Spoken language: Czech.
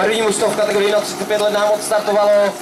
První mužstvo v kategorii na 35 let nám odstartovalo